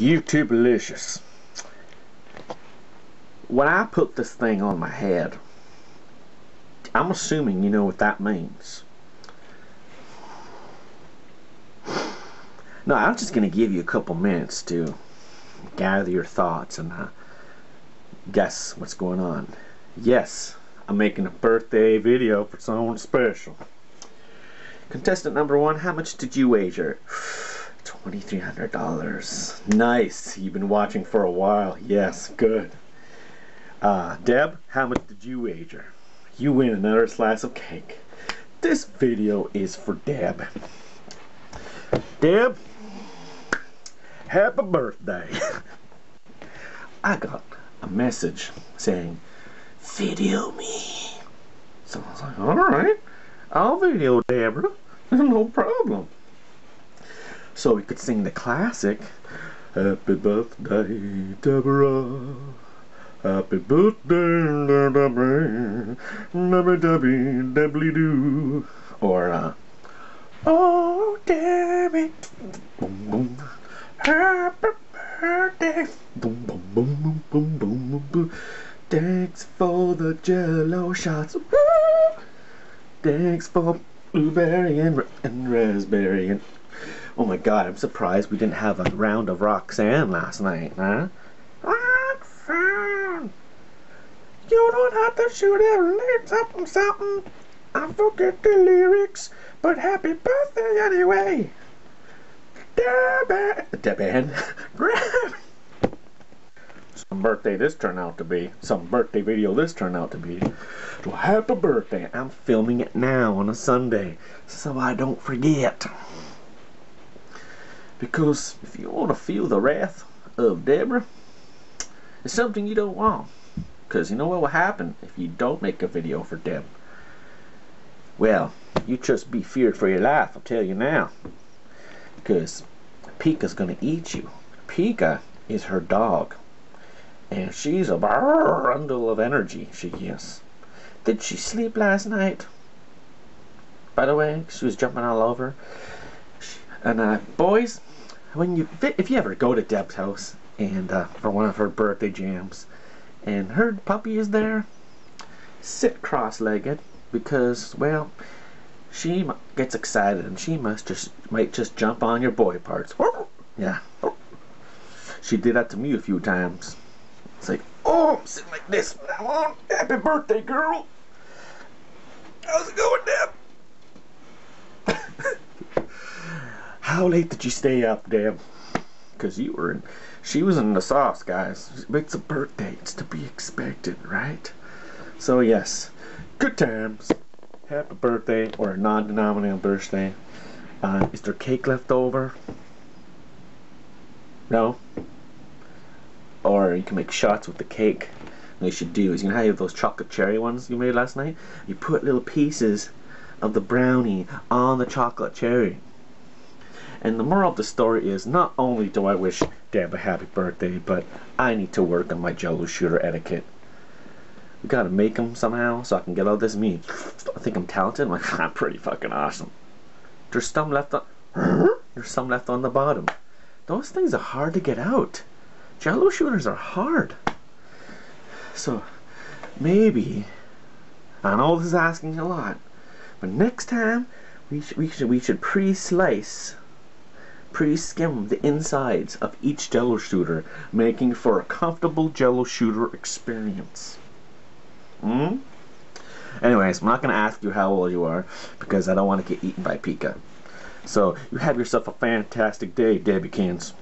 YouTube-licious. When I put this thing on my head, I'm assuming you know what that means. No, I'm just going to give you a couple minutes to gather your thoughts and uh, guess what's going on. Yes, I'm making a birthday video for someone special. Contestant number one, how much did you wager? $2,300. Nice. You've been watching for a while. Yes, good. Uh, Deb, how much did you wager? You win another slice of cake. This video is for Deb. Deb, happy birthday. I got a message saying, video me. So I was like, alright, I'll video Deborah. no problem so we could sing the classic Happy birthday, Deborah. Happy birthday, Deborah. Debbie, Debbie, Debbie doo. Or, uh, Oh, Debbie. Boom, boom. Happy birthday. Boom, boom, boom, boom, boom, boom, boom. Thanks for the jello shots. Woo! Thanks for blueberry and, and raspberry and Oh my god, I'm surprised we didn't have a round of Roxanne last night, huh? Roxanne! You don't have to shoot it, something, something. I forget the lyrics, but happy birthday anyway. Debbie! Debbie. some birthday this turned out to be. Some birthday video this turned out to be. So happy birthday. I'm filming it now on a Sunday so I don't forget. Because if you want to feel the wrath of Deborah, it's something you don't want. Because you know what will happen if you don't make a video for Deb? Well, you just be feared for your life, I'll tell you now. Because Pika's going to eat you. Pika is her dog. And she's a bundle of energy, she is. Did she sleep last night? By the way, she was jumping all over. And uh, boys, when you if you ever go to Deb's house and uh, for one of her birthday jams, and her puppy is there, sit cross-legged because well, she gets excited and she must just might just jump on your boy parts. Yeah, she did that to me a few times. It's like, oh, I'm sitting like this now on. Happy birthday, girl. How's it going, Deb? How late did you stay up, Deb? Because you were in, she was in the sauce, guys. It's a birthday. It's to be expected, right? So, yes, good times. Happy birthday or a non-denominational birthday. Uh, is there cake left over? No? Or you can make shots with the cake. What you should do is, you know how you have those chocolate cherry ones you made last night? You put little pieces of the brownie on the chocolate cherry. And the moral of the story is not only do I wish Deb a happy birthday, but I need to work on my jello shooter etiquette. We gotta make them somehow so I can get all this meat. I think I'm talented. I'm like, I'm pretty fucking awesome. There's some left on. There's some left on the bottom. Those things are hard to get out. Jello shooters are hard. So maybe I know this is asking a lot, but next time we should we should we should pre-slice pre-skim the insides of each jello shooter, making for a comfortable jello shooter experience. Hmm? Anyways, I'm not going to ask you how old you are because I don't want to get eaten by Pika. So, you have yourself a fantastic day, Debbie Cans.